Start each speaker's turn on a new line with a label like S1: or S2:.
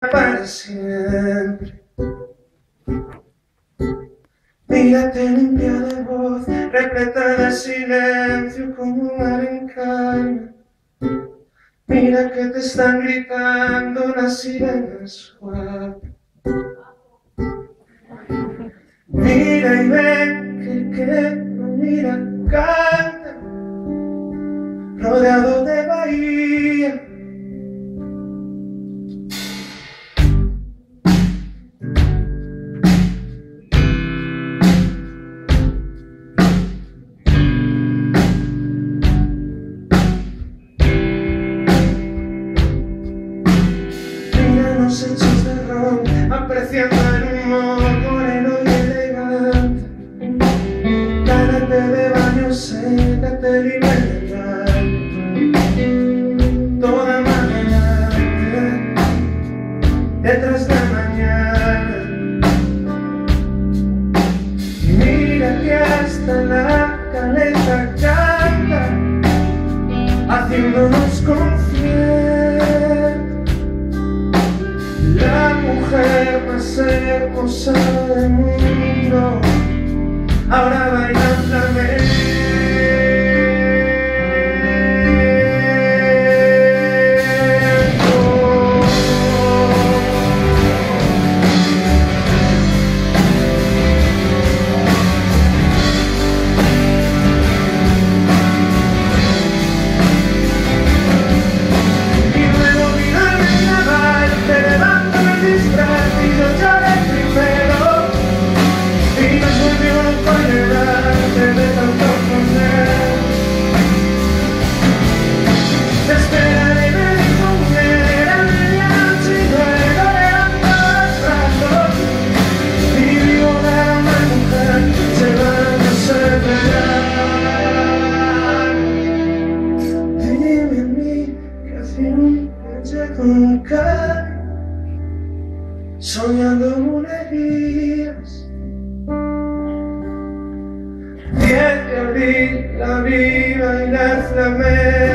S1: para siempre. Mírate limpia de voz, repleta de silencio como un mar en calma. Mira que te están gritando las sirenas guapas. Mira y ven que el que no mira canta, rodeado de los hechos de ron, apreciando el humor moreno y elegante. Cálate de baño, sécate libre hermosa del mundo ahora baila con cara, soñando monerías. De abril, la viva y la flamenca.